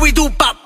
we do pop